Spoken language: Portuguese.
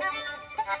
Música